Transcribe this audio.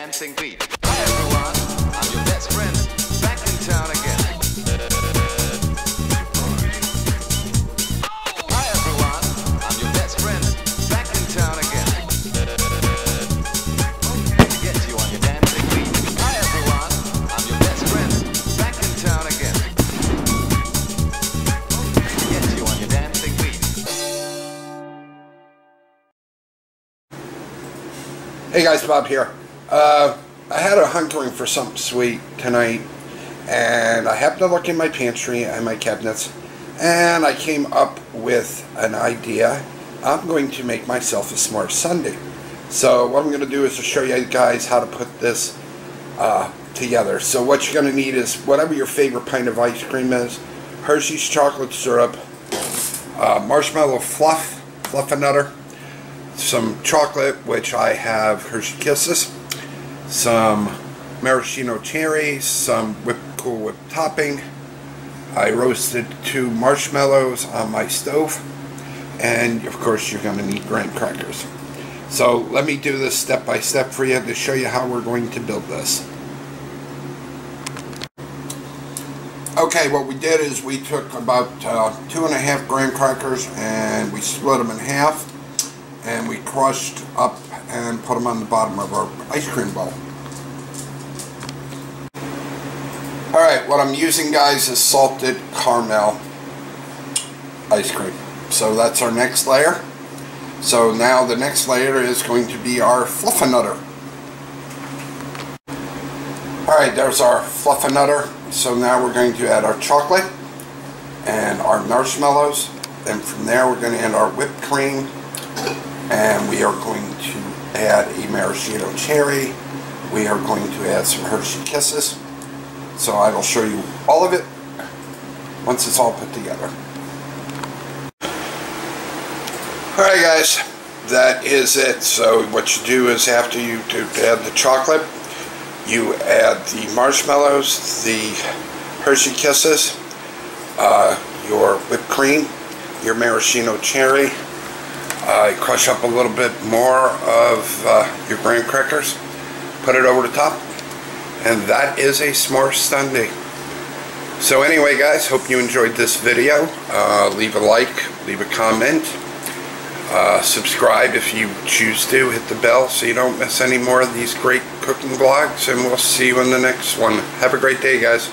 dancing beat. Hi everyone, I'm your best friend, back in town again. Hi everyone, I'm your best friend, back in town again. To get you on your dancing beat. Hi everyone, I'm your best friend, back in town again. To get you on your dancing beat. Hey guys, Bob here. Uh, I had a hunkering for something sweet tonight, and I happened to look in my pantry and my cabinets, and I came up with an idea. I'm going to make myself a s'more sundae. So what I'm going to do is to show you guys how to put this uh, together. So what you're going to need is whatever your favorite pint of ice cream is, Hershey's chocolate syrup, uh, marshmallow fluff, fluffernutter, some chocolate, which I have Hershey Kisses, some maraschino cherries, some whipped cool whip topping. I roasted two marshmallows on my stove, and of course you're going to need graham crackers. So let me do this step by step for you to show you how we're going to build this. Okay, what we did is we took about uh, two and a half graham crackers and we split them in half and we crushed up and put them on the bottom of our ice cream bowl. Alright, what I'm using guys is salted caramel ice cream. So that's our next layer. So now the next layer is going to be our fluffernutter. Alright, there's our fluffernutter. So now we're going to add our chocolate and our marshmallows. And from there we're going to add our whipped cream and we are going to add a maraschino cherry. We are going to add some Hershey Kisses. So I will show you all of it once it's all put together. Alright guys, that is it. So what you do is after you add the chocolate, you add the marshmallows, the Hershey Kisses, uh, your whipped cream, your maraschino cherry, uh, crush up a little bit more of uh, your graham crackers, put it over the top, and that is a s'more sundae. So anyway guys, hope you enjoyed this video. Uh, leave a like, leave a comment, uh, subscribe if you choose to, hit the bell so you don't miss any more of these great cooking vlogs, and we'll see you in the next one. Have a great day guys.